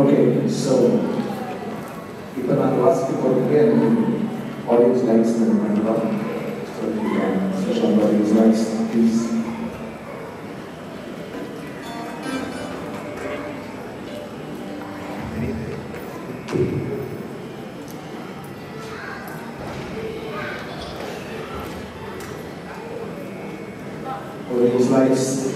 okay so இப்போ நான் வாசிக்க போகிறதுக்கு எனக்கு ஆடியன்ஸ் லைக்ஸ் கண்டிப்பாக so special audience likes please Audience likes